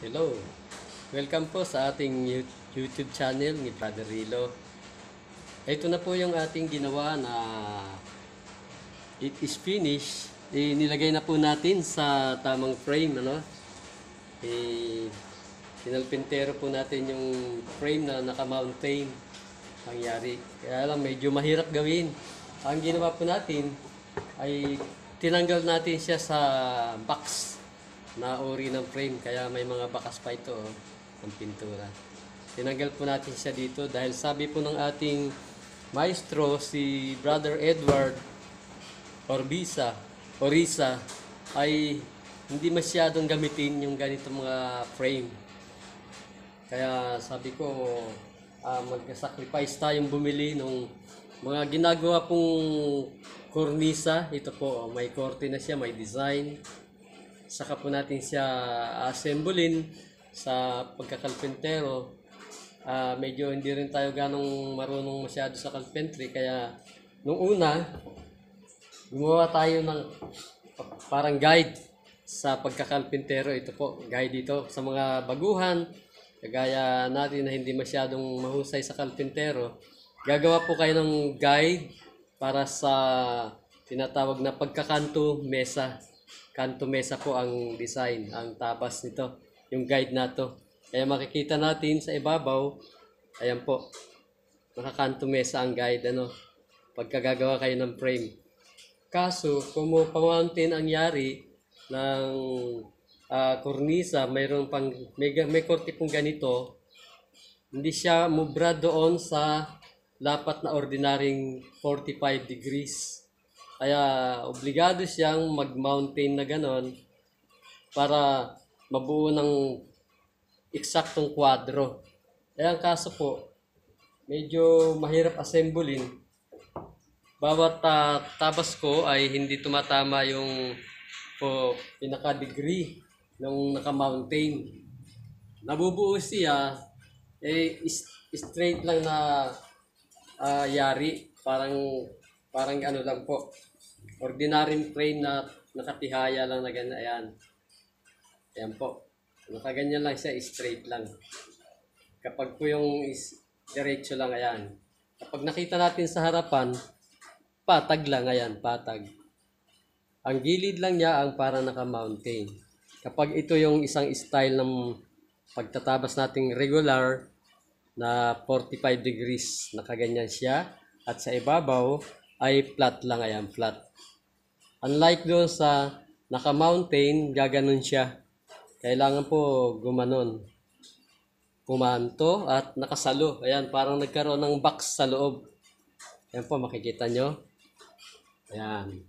Hello. Welcome po sa ating You- YouTube channel ni Brother Rilo. Ito na po yung ating ginawa na it is finished. Eh, nilagay na po natin sa tamang frame, ano? Eh, pinalpintero po natin yung frame na naka-mountain nangyari. Kaya lang medyo mahirap gawin. Ang ginawa po natin ay tinanggal natin siya sa box na uri ng frame. Kaya may mga bakas pa ito oh, ng pintura. Tinanggal po natin siya dito dahil sabi po ng ating maestro si Brother Edward Orbisa, Orisa ay hindi masyadong gamitin yung ganito mga frame. Kaya sabi ko, uh, magka-sacrifice tayong bumili ng mga ginagawa pong kornisa. Ito po, oh, may korte na siya, may design. Saka po natin siya assemblein sa pagkakalpentero. Ah, medyo hindi rin tayo ganong marunong masyado sa carpentry. Kaya nung una, gumawa tayo ng pa- parang guide sa pagkakalpintero. Ito po, guide ito sa mga baguhan, kagaya natin na hindi masyadong mahusay sa kalpintero. Gagawa po kayo ng guide para sa tinatawag na pagkakanto mesa. Kanto mesa po ang design, ang tabas nito, yung guide na to. Kaya makikita natin sa ibabaw, ayan po, nakakanto mesa ang guide, ano, pagkagagawa kayo ng frame. Kaso, kung mo pamountain ang yari ng ah, kornisa, mayroon pang, may, may korte pong ganito, hindi siya mubra doon sa lapat na ordinaryong 45 degrees. Kaya obligado siyang mag-mountain na ganon para mabuo ng eksaktong kwadro. Kaya ang kaso po, medyo mahirap assemblein bawat ah, tabas ko ay hindi tumatama yung po pinaka-degree ng naka-mountain. Nabubuo siya, eh, straight lang na ah, yari. Parang, parang ano lang po. Ordinary frame na nakatihaya lang na ganyan. Ayan. Ayan po. Nakaganyan lang siya, straight lang. Kapag po yung is, diretso lang, ayan. Kapag nakita natin sa harapan, patag lang, ayan, patag. Ang gilid lang niya ang para naka-mountain. Kapag ito yung isang style ng pagtatabas nating regular na 45 degrees, nakaganyan siya. At sa ibabaw ay flat lang, ayan, flat. Unlike doon sa naka-mountain, gaganon siya. Kailangan po gumanon. Pumanto at nakasalo. Ayan, parang nagkaroon ng box sa loob. Ayan po, makikita nyo. Ayan.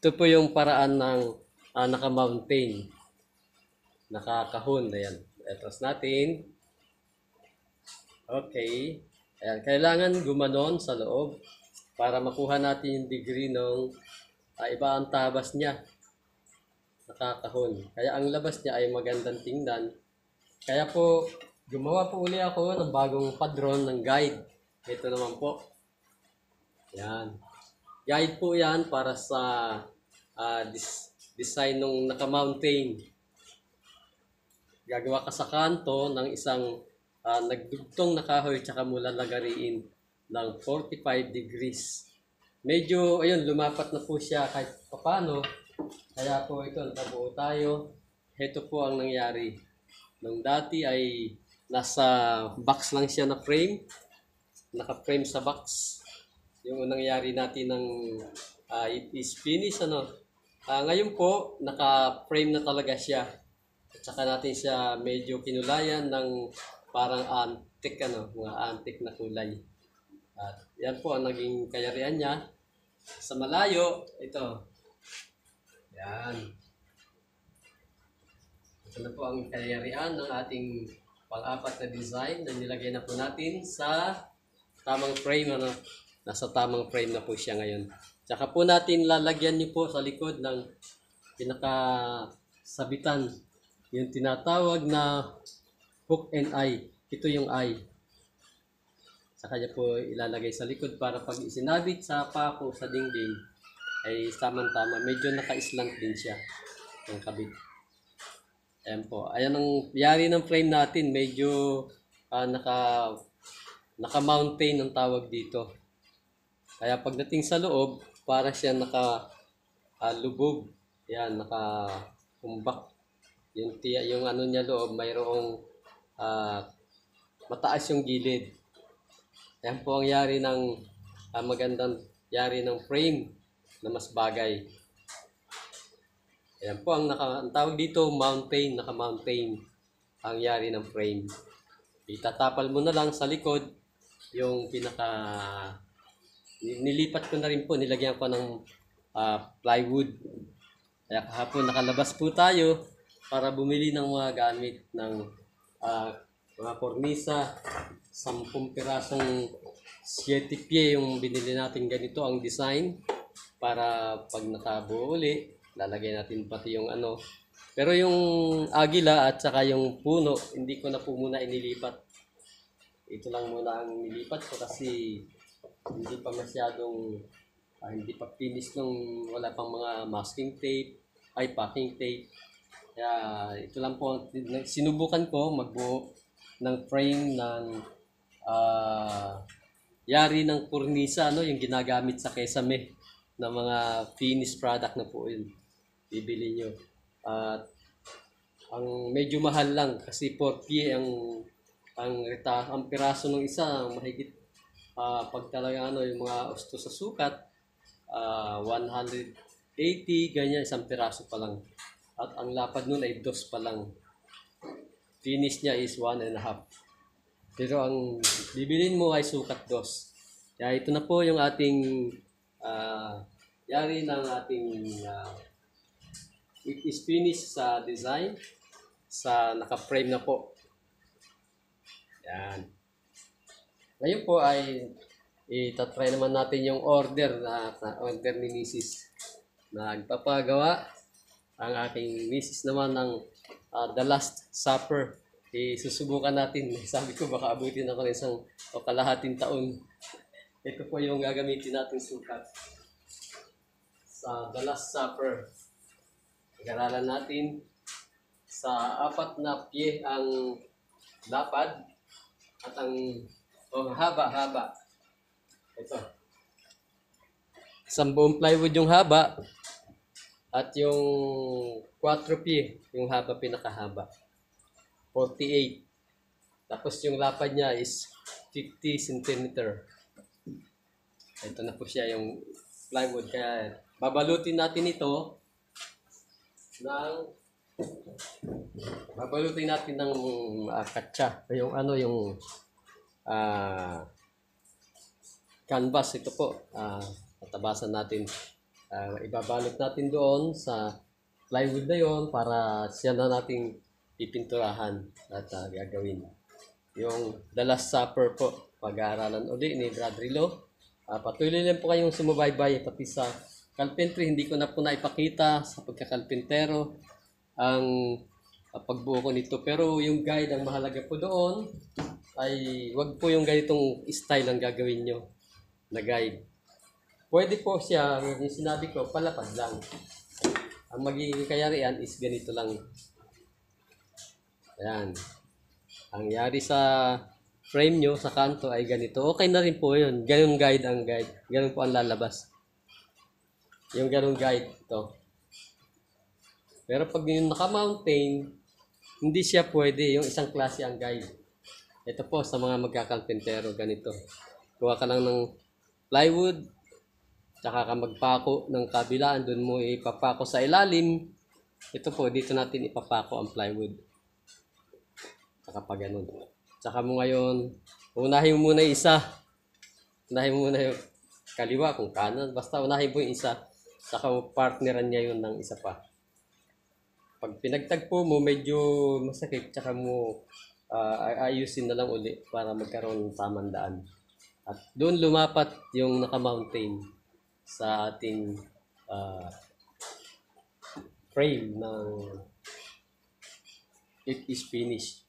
Ito po yung paraan ng ah, naka-mountain. Nakakahon. Ayan. Etras natin. Okay. Ayan. Kailangan gumanon sa loob para makuha natin yung degree ng ah, iba ang tabas niya. Nakakahon. Kaya ang labas niya ay magandang tingnan. Kaya po, gumawa po uli ako ng bagong padron ng guide. Ito naman po. Yan. Guide po yan para sa ah, dis- design ng naka-mountain. Gagawa ka sa kanto ng isang ah, nagdugtong na kahoy tsaka mula lagariin ng 45 degrees. Medyo, ayun, lumapat na po siya kahit papano. Kaya po ito, nakabuo tayo. Ito po ang nangyari. Nung dati ay nasa box lang siya na frame. Naka-frame sa box. Yung nangyari natin ng ah, it is finished, ano. Ah, ngayon po, naka-frame na talaga siya. At saka natin siya medyo kinulayan ng parang antique, ano, mga antique na kulay. At yan po ang naging kayarian niya. Sa malayo, ito. Yan. Ito na po ang kayarian ng ating pang-apat na design na nilagay na po natin sa tamang frame. Ano? Nasa tamang frame na po siya ngayon. Tsaka po natin lalagyan niyo po sa likod ng pinaka-sabitan. Yung tinatawag na hook and eye. Ito yung eye. Sa kanya po ilalagay sa likod para pag isinabit sa pako sa dingding ay tamang-tama. Medyo naka-slant din siya ng kabit. Ayan po. Ayan ang yari ng frame natin. Medyo ah, naka naka-mountain ang tawag dito. Kaya pagdating sa loob, para siya naka ah, lubog. Yan, naka kumbak. Yung, yung ano niya loob, mayroong ah, mataas yung gilid. Yan po ang yari ng ah, magandang yari ng frame na mas bagay. Ayan po ang, naka, ang tawag dito mountain, naka-mountain ang yari ng frame. Itatapal mo na lang sa likod yung pinaka ni- nilipat ko na rin po, nilagyan ko ng ah, plywood. Kaya kahapon nakalabas po tayo para bumili ng mga gamit ng ah, mga kornisa, 10 pirasong 7 pie yung binili natin ganito ang design para pag nakabuo uli, lalagay natin pati yung ano. Pero yung agila at saka yung puno, hindi ko na po muna inilipat. Ito lang muna ang nilipat ko kasi hindi pa masyadong ah, hindi pa finish nung wala pang mga masking tape, ay packing tape. Kaya ito lang po, sinubukan ko magbuo ng frame ng ah, yari ng kornisa, ano, yung ginagamit sa kesame na mga finished product na po yun. Bibili nyo. At ang medyo mahal lang kasi 40 ang ang reta, ang piraso ng isa mahigit ah, pag talaga ano yung mga usto sa sukat ah, 180 ganyan isang piraso pa lang at ang lapad nun ay dos pa lang finish niya is one and a half pero ang bibilin mo ay sukat dos kaya ito na po yung ating ah, yari ng ating ah, it is finished sa design sa naka-frame na po yan ngayon po ay itatry naman natin yung order na, na order ni Mrs. Nagpapagawa ang aking Mrs. naman ng ah, The Last Supper. Isusubukan natin. Sabi ko baka abutin ako ng isang o kalahating taon. Ito po yung gagamitin natin sukat sa The Last Supper. Pag-aralan natin sa apat na pie ang lapad at ang oh, haba-haba. Ito. Isang buong plywood yung haba at yung 4 pie, yung haba pinakahaba. 48. Tapos yung lapad niya is 50 cm. Ito na po siya yung plywood. Kaya babalutin natin ito ng babalutin natin ng uh, katsa. Yung ano yung ah canvas ito po. Ah, tatabasan natin. Ah, ibabalot natin doon sa plywood na yon para siya na nating pipinturahan at ah, gagawin. Yung The Last Supper po, pag-aaralan uli ni Brad Rilo. Ah, patuloy lang po kayong sumubaybay pati sa carpentry. Hindi ko na po naipakita sa pagkakalpintero ang ah, pagbuo ko nito. Pero yung guide ang mahalaga po doon ay wag po yung ganitong style ang gagawin nyo na guide. Pwede po siya, yung sinabi ko, palapad lang. Ang magiging kayarian is ganito lang. Ayan. Ang yari sa frame nyo, sa kanto ay ganito. Okay na rin po yun. Ganun guide ang guide. Ganun po ang lalabas. Yung ganun guide ito. Pero pag yung naka-mountain, hindi siya pwede. Yung isang klase ang guide. Ito po sa mga magkakalpentero, ganito. Kuha ka lang ng plywood, tsaka ka magpako ng kabilaan, doon mo ipapako sa ilalim. Ito po, dito natin ipapako ang plywood. Tsaka pa ganun. Tsaka mo ngayon, unahin mo muna isa. Unahin mo muna yung kaliwa kung kanan. Basta unahin mo yung isa. Tsaka partneran niya yun ng isa pa. Pag pinagtagpo mo, medyo masakit. Tsaka mo ah, ayusin na lang uli para magkaroon ng tamang daan. At doon lumapat yung naka-mountain sa ating ah, frame ng It is finished.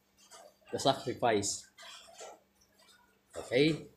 The sacrifice. Okay?